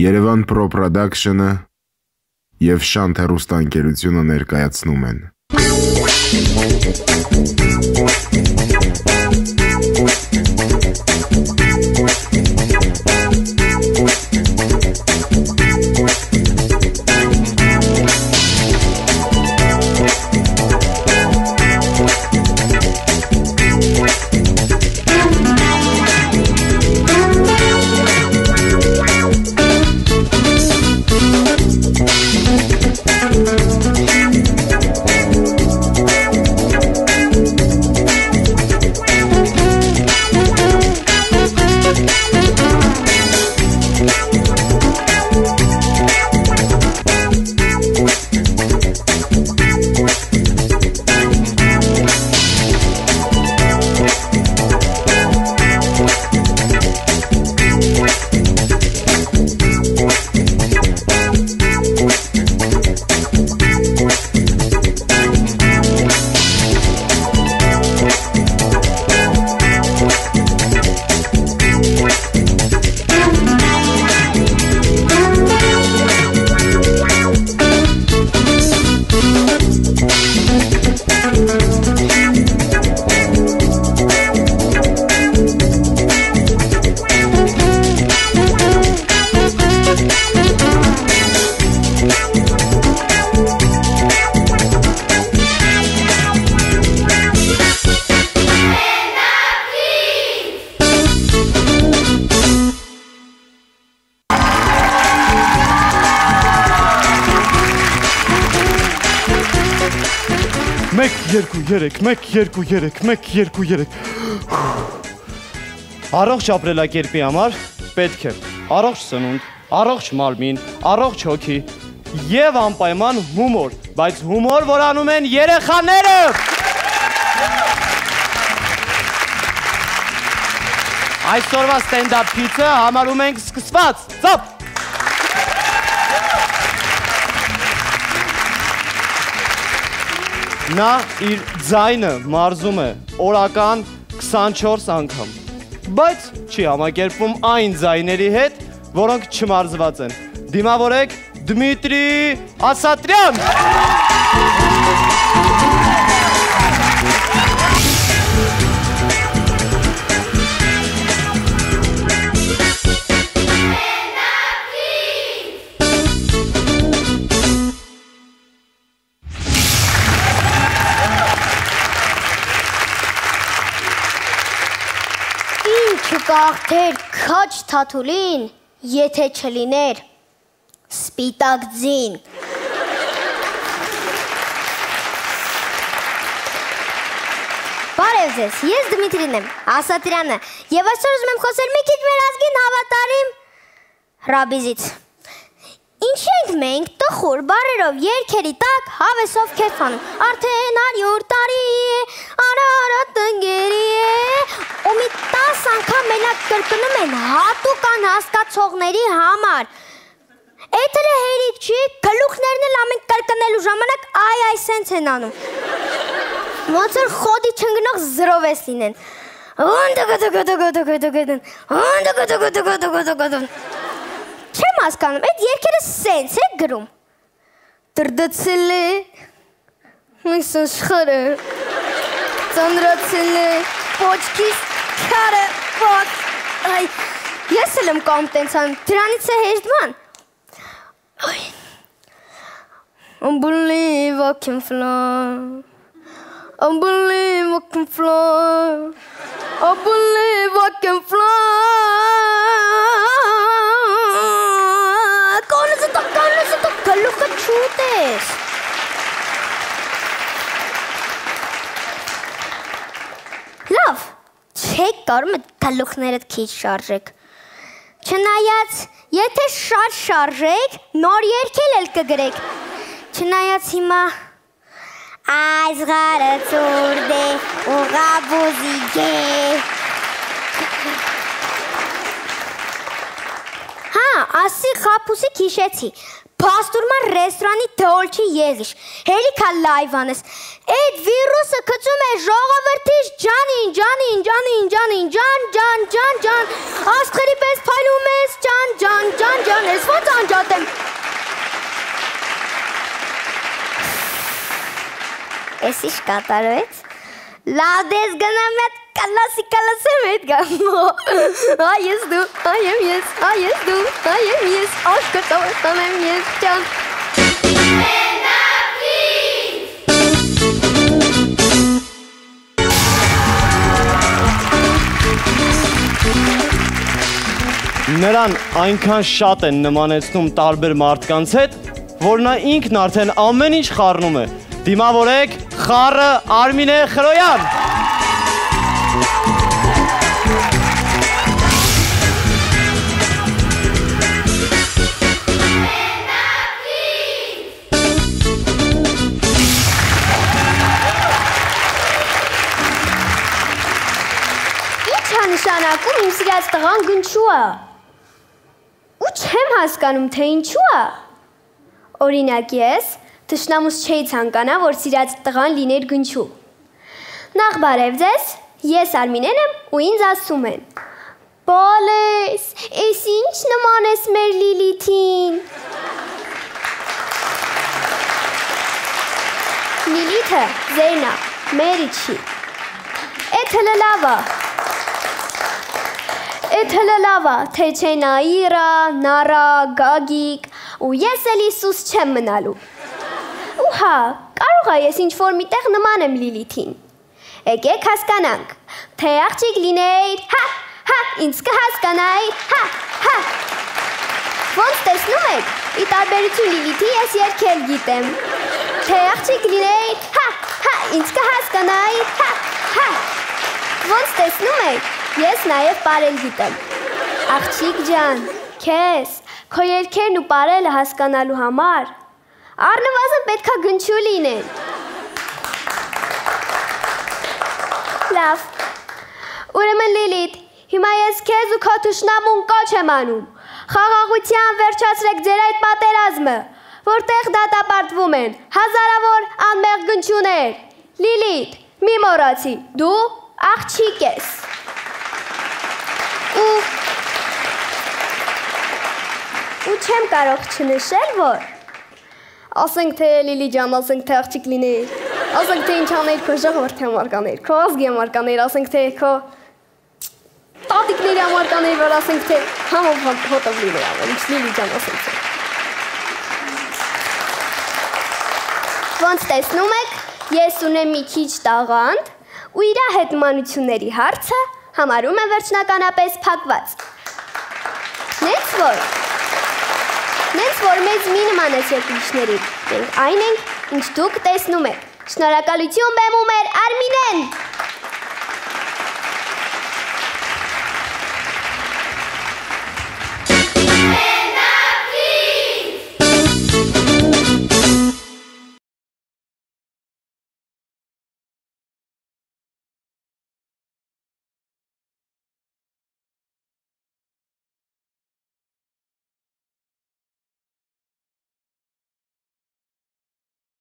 Երևան Pro Production-ը եւ Շանթ հեռուստաընկերությունը ներկայացնում են։ Thank you. 2 3 1 2 3 1 2 3 Առողջ ապրելակերպի համար պետք է առողջ սնունդ, առողջ մարմին, առողջ հոգի եւ անպայման հումոր, բայց հումոր, որ անում են երեխաները։ Այսօրվա ստենդափ փիցը համարում ենք սկսված։ Ծափ։ Նա իր ձայնը մարզում է օրական 24 անգամ, բայց չի համակերպվում այն ձայների հետ, որոնք չմարզված են։ Դիմավորեք Դմիտրի Ասատրյան։ Ինչ կաղթեր քաչ թաթուլին, եթե չլիներ սպիտակ ձին։ Բարև ձեզ, ես Դմիտրին եմ, Ասատրյանը, եւ այսօր ուզում եմ խոսել մի քիչ մեր ազգին հավատարիմ Ռաբիզից։ Ինչ ենք մենք տխուր բարերով երկերի տակ հավեսով քեֆանում։ Արդեն 100 տարի է, արարատ տնգերի է, ու մի 10 անգամ մենակ կրկնում են հատուկ անհասկացողների համար։ Էթերը հերիք չի, գլուխներն էլ ամեն կրկնելու ժամանակ այ այ սենց են անում։ Ոնց որ խոդի չընկնող զրովես լինեն։ Ոնդգդգդգդգդգդգդն, ոնդգդգդգդգդգդն։ Չեմ հասկանում, այդ երկերը սենց է գրում։ Դրդացել է միս աշխարը։ Ծանրացել է պոչքիս քարը ված։ Այ ես էլ եմ կամ տենց ան, դրանից է հեշտ բան։ Այ Unbelieve I can fly. I believe I can fly. I believe I can fly. Կանսը տա, կանսը տա, գլուխը չուտես։ Լավ, չեք կարում այդ գլուխներդ քիչ շարժեք։ Չնայած, եթե շատ շարժեք, նոր երկել էլ կգրեք։ Չնայած հիմա Այս գարը ծուրդ է, ուղաբուզիկ է։ Հա, ասի խապուսի քիշեցի։ Փաստուրման ռեստորանի դոլչի եզիշ։ Հելիքա լայվ անես։ Այդ վիրուսը գցում է ժողովրդից ջանին, ջանին, ջանին, ջանին, ջան, ջան, ջան, ջան։ Աշխարհի պես փայլում ես, ջան, ջան, ջան, ջան։ անես, ո՞նց անջատեմ։ Էս ինչ կատարվեց։ Լադես գնամ այդ կալասի կալասեմ այդ գամ։ Այ ես դու, այ եմ ես, այ ես դու, այ եմ ես, աշկը տամ եմ ես ջան։ Նրան այնքան շատ են նմանեցնում տարբեր մարդկանց հետ, որ նա ինքն արդեն ամեն ինչ խառնում է։ Դիմավորեք խառը Արմինե Խրոյան։ նշանակում իմ սիրած տղան գնչու է։ Ու չեմ հասկանում, թե ինչու է։ Օրինակ ես թշնամուս չէի ցանկանա, որ սիրած տղան լիներ գնչու։ Նախ բարև ձեզ, ես Արմինեն եմ ու ինձ ասում են. Բալես, էս ինչ նման ես մեր Լիլիթին։ Լիլիթը ձերնա, մերի չի։ Էդ հլը լավ է։ Էդ հլը լավ է, թե չէ Նաիրա, Նարա, Գագիկ, ու ես էլի սուս չեմ մնալու։ Ու հա, կարող է ես ինչ որ միտեղ նման եմ Լիլիթին։ Եկեք հասկանանք, թե աղջիկ լինեիր, հա, հա, ինձ կհասկանայի, հա, հա։ Ոնց տեսնում եք, ի տարբերություն Լիլիթի ես երկել գիտեմ։ Թե աղջիկ լինեիր, հա, հա, ինձ կհասկանայի, հա, հա։ Ոնց տեսնում եք, ես նաև parել գիտեմ։ Աղջիկ ջան, քեզ, քո երկերն ու parելը հասկանալու համար առնվազն պետքա գնչու լինեն։ Լավ։ Ուրեմն Լիլիթ, հիմա ես քեզ ու քո թշնամուն կոչ եմ անում։ Խաղաղության վերջացրեք ձեր այդ պատերազմը, որտեղ դատապարտվում են հազարավոր անմեղ գնչուներ։ Լիլիթ, մի մոռացի, դու աղջիկ ես։ Ու ու չեմ կարող չնշել, որ ասենք թե Լիլի ջան, ասենք թե աղջիկ լինեիր։ Ասենք թե ինչ աներ քո ժողովրդի համար կաներ, քո ազգի համար կաներ, ասենք թե քո տատիկների համար կաներ, որ ասենք թե համով հոտով լիներ ամեն ինչ Լիլի ջան, ասենք թե։ Ոնց տեսնում եք, ես ունեմ մի քիչ տաղանդ ու իր հետմանությունների հարցը համարում եմ վերջնականապես փակված։ Նենց որ Նենց որ մեզ մի նմանես երկրիչների։ Մենք այն ենք, ինչ դուք տեսնում եք։ Շնորհակալություն բեմում էր Արմինեն։